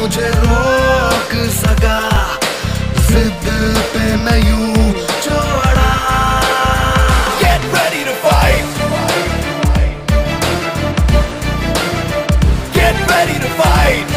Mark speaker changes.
Speaker 1: मुझे रोक सका। जिद पे मैं यू Fight!